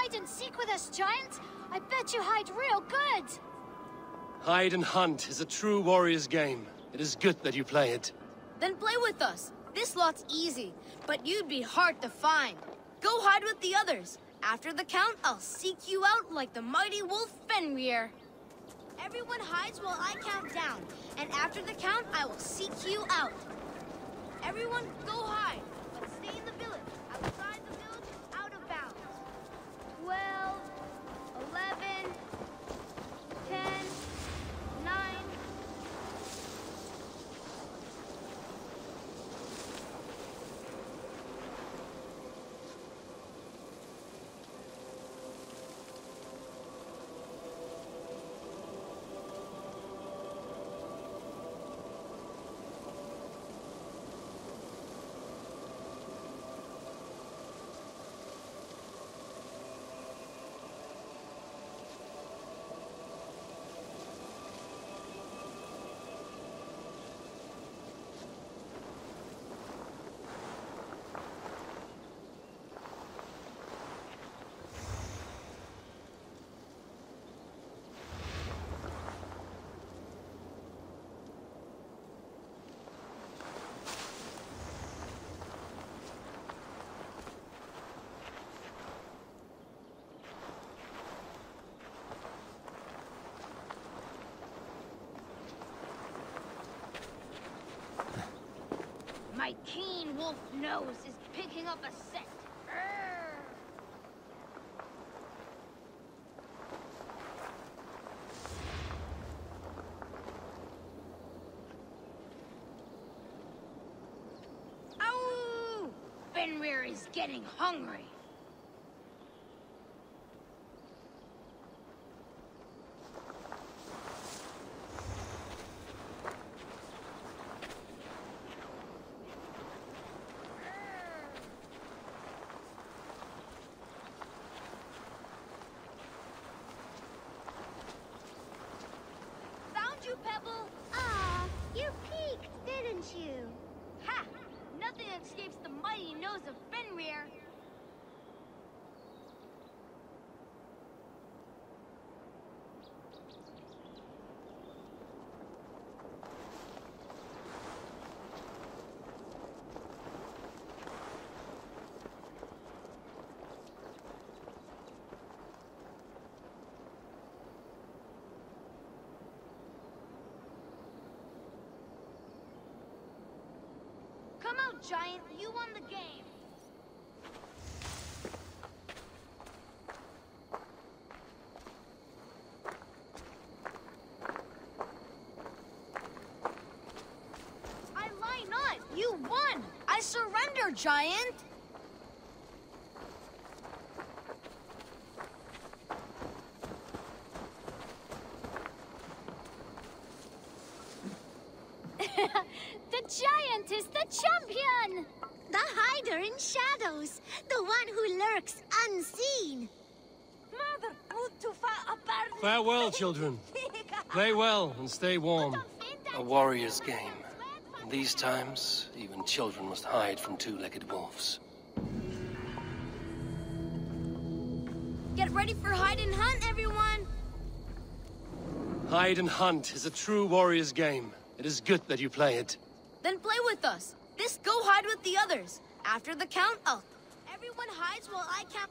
hide and seek with us, Giant? I bet you hide real good. Hide and hunt is a true warrior's game. It is good that you play it. Then play with us. This lot's easy, but you'd be hard to find. Go hide with the others. After the count, I'll seek you out like the mighty wolf Fenrir. Everyone hides while I count down, and after the count, I will seek you out. Everyone go hide, but stay in the village. Outside the village, out of bounds. Twelve, eleven, ten, nine. My keen wolf nose is picking up a scent. Urgh. Fenrir is getting hungry. Found you, Pebble! Ah, you peeked, didn't you? Ha! Nothing escapes the mighty nose of Fenrir. Come out, Giant. You won the game. I lie not. You won. I surrender, Giant. The Giant is the champion! The hider in shadows, the one who lurks unseen. Mother, move too far apart! Farewell, children. Play well and stay warm. A warrior's game. In these times, even children must hide from two-legged wolves. Get ready for hide and hunt, everyone. Hide and hunt is a true warrior's game. It is good that you play it. Then play with us. This go hide with the others. After the count, I'll... Everyone hides while I count...